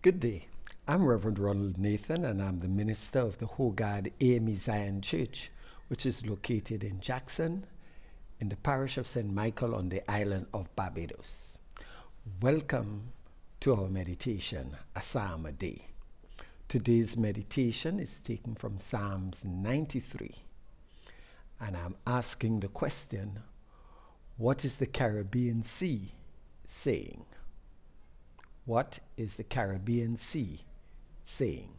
Good day. I'm Reverend Ronald Nathan, and I'm the minister of the Hoggard AME Zion Church, which is located in Jackson, in the parish of St. Michael on the island of Barbados. Welcome to our meditation, a psalm a day. Today's meditation is taken from Psalms 93, and I'm asking the question What is the Caribbean Sea saying? What is the Caribbean Sea saying?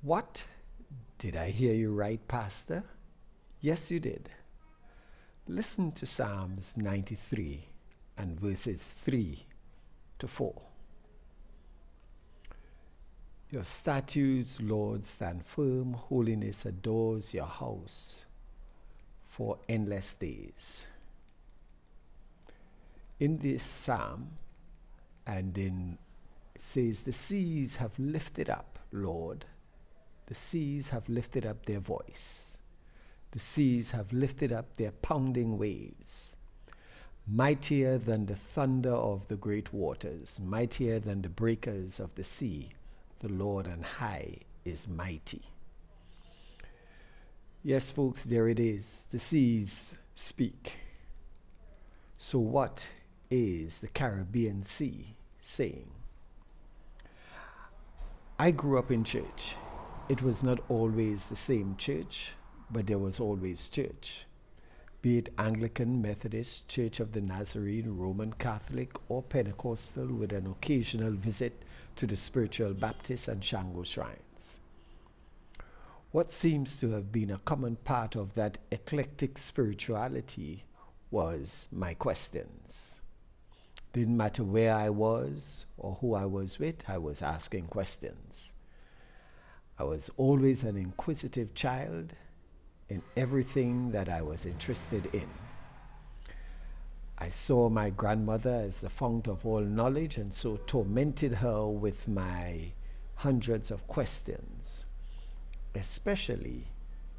What did I hear you right, Pastor? Yes, you did. Listen to Psalms 93 and verses 3 to 4. Your statutes, Lord, stand firm. Holiness adores your house for endless days in this psalm, and in it says, The seas have lifted up, Lord. The seas have lifted up their voice. The seas have lifted up their pounding waves. Mightier than the thunder of the great waters, mightier than the breakers of the sea, the Lord on high is mighty. Yes, folks, there it is. The seas speak. So, what is the Caribbean Sea saying. I grew up in church. It was not always the same church, but there was always church. Be it Anglican, Methodist, Church of the Nazarene, Roman Catholic, or Pentecostal, with an occasional visit to the spiritual Baptist and Shango shrines. What seems to have been a common part of that eclectic spirituality was my questions. Didn't matter where I was or who I was with, I was asking questions. I was always an inquisitive child in everything that I was interested in. I saw my grandmother as the fount of all knowledge and so tormented her with my hundreds of questions, especially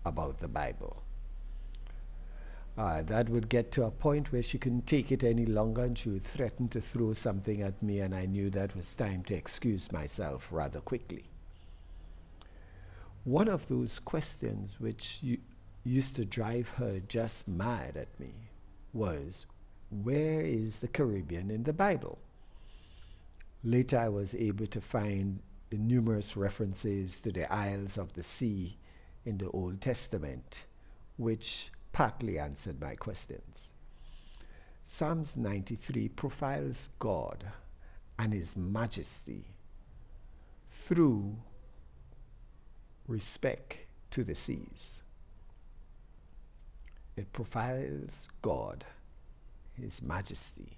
about the Bible. Uh, that would get to a point where she couldn't take it any longer and she would threaten to throw something at me, and I knew that was time to excuse myself rather quickly. One of those questions which used to drive her just mad at me was where is the Caribbean in the Bible? Later, I was able to find numerous references to the Isles of the Sea in the Old Testament, which partly answered my questions. Psalms 93 profiles God and His majesty through respect to the seas. It profiles God, His majesty,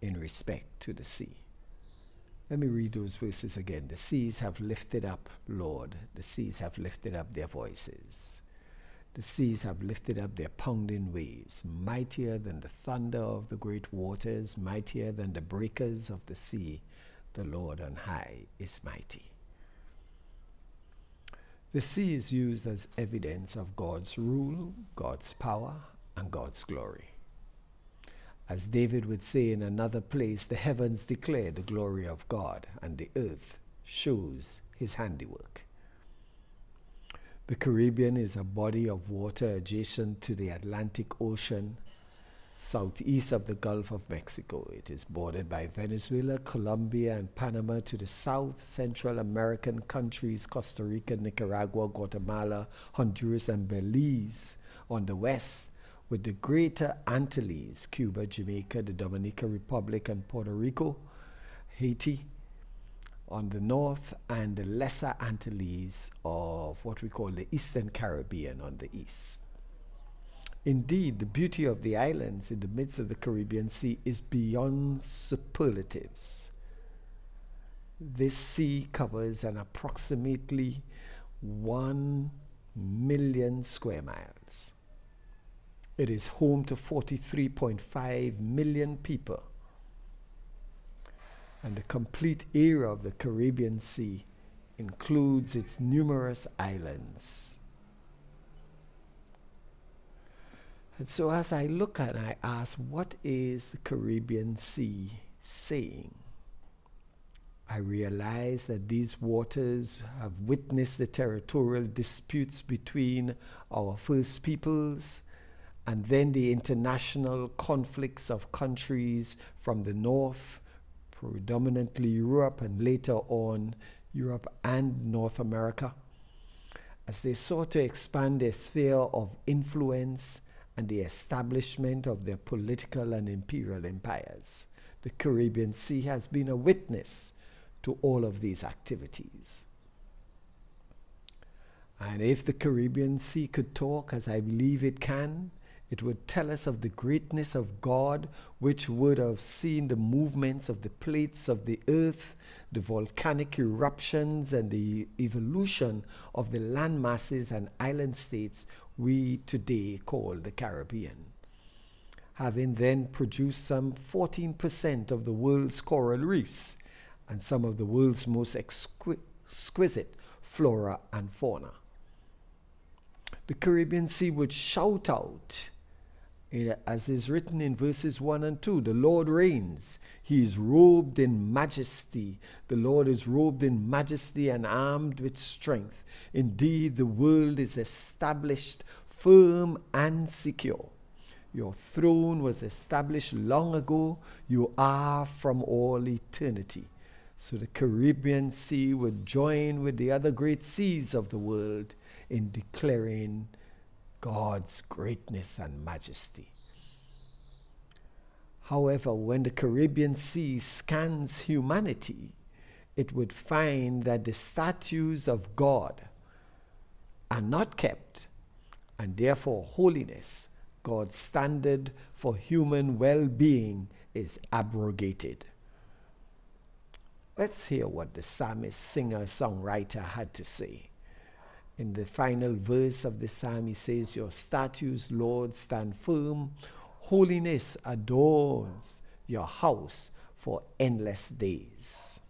in respect to the sea. Let me read those verses again. The seas have lifted up, Lord, the seas have lifted up their voices. The seas have lifted up their pounding waves, mightier than the thunder of the great waters, mightier than the breakers of the sea. The Lord on high is mighty. The sea is used as evidence of God's rule, God's power, and God's glory. As David would say in another place, the heavens declare the glory of God, and the earth shows his handiwork. The Caribbean is a body of water adjacent to the Atlantic Ocean, southeast of the Gulf of Mexico. It is bordered by Venezuela, Colombia, and Panama to the south, Central American countries Costa Rica, Nicaragua, Guatemala, Honduras, and Belize on the west, with the Greater Antilles, Cuba, Jamaica, the Dominican Republic, and Puerto Rico, Haiti, on the north and the lesser Antilles of what we call the Eastern Caribbean on the east. Indeed, the beauty of the islands in the midst of the Caribbean Sea is beyond superlatives. This sea covers an approximately 1 million square miles. It is home to 43.5 million people and the complete area of the Caribbean Sea includes its numerous islands. And so, as I look at it, I ask, what is the Caribbean Sea saying, I realize that these waters have witnessed the territorial disputes between our first peoples and then the international conflicts of countries from the north, predominantly Europe, and later on Europe and North America, as they sought to expand their sphere of influence and the establishment of their political and imperial empires. The Caribbean Sea has been a witness to all of these activities. And if the Caribbean Sea could talk, as I believe it can, it would tell us of the greatness of God, which would have seen the movements of the plates of the earth, the volcanic eruptions, and the evolution of the land masses and island states we today call the Caribbean. Having then produced some 14% of the world's coral reefs and some of the world's most exquisite flora and fauna. The Caribbean Sea would shout out as is written in verses 1 and 2 the Lord reigns. He is robed in majesty. The Lord is robed in majesty and armed with strength. Indeed, the world is established firm and secure. Your throne was established long ago. You are from all eternity. So the Caribbean Sea would join with the other great seas of the world in declaring God's greatness and majesty. However, when the Caribbean Sea scans humanity, it would find that the statues of God are not kept, and therefore holiness, God's standard for human well being, is abrogated. Let's hear what the psalmist, singer, songwriter had to say. In the final verse of the psalm, he says, Your statues, Lord, stand firm. Holiness adores your house for endless days.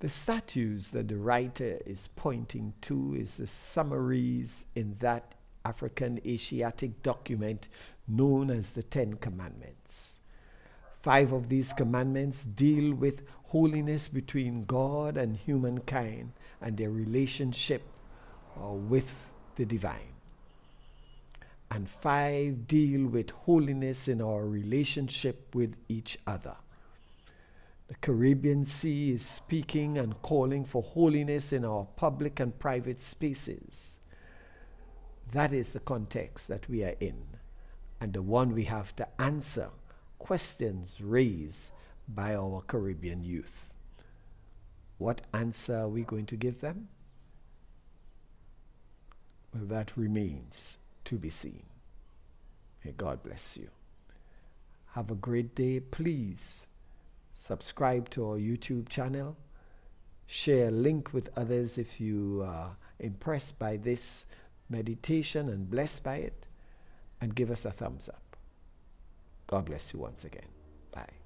The statues that the writer is pointing to is the summaries in that African Asiatic document known as the Ten Commandments. Five of these commandments deal with holiness between God and humankind and their relationship uh, with the divine. And five deal with holiness in our relationship with each other. The Caribbean Sea is speaking and calling for holiness in our public and private spaces. That is the context that we are in, and the one we have to answer questions raised by our Caribbean youth. What answer are we going to give them? Well, that remains to be seen. May God bless you. Have a great day. Please subscribe to our YouTube channel. Share a link with others if you are impressed by this meditation and blessed by it. And give us a thumbs up. God bless you once again. Bye.